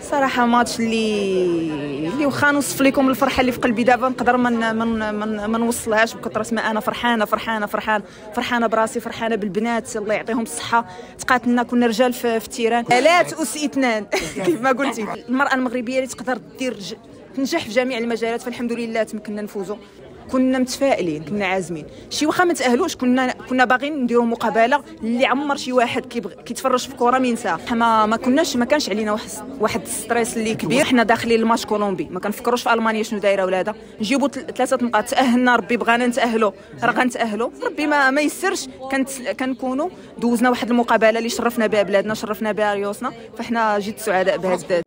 صراحة ماتش اللي اللي واخا نوصف لكم الفرحة اللي في قلبي دابا نقدر ما من من ما نوصلهاش بكثرة ما أنا فرحانة فرحانة فرحانة فرحانة براسي فرحانة بالبنات. الله يعطيهم الصحة. تقاتلنا كنا رجال في, في ال terrain ثلاث اس اثنان كيف ما قلتي. المرأة المغربية اللي تقدر دير تنجح في جميع المجالات فالحمد لله تمكنا نفوزوا كنا متفائلين كنا عازمين. شي واخا ما تأهلوش كنا كنا باغيين نديروا مقابلة اللي عمر شي واحد كيتفرج في كره ما ينساها ما ما كناش ما كانش علينا واحد واحد الستريس اللي كبير. حنا داخلين الماتش كولومبي. ما كنفكروش في ألمانيا شنو دايرة ولادها. نجيبوا ثلاثة نقاط. تأهلنا ربي بغانا نتاهلوا راه غنتاهلوا ربي ما ما يسرش. كنكونوا دوزنا واحد المقابلة اللي شرفنا بها بلادنا شرفنا بها ريوسنا. فاحنا جد سعداء بهذا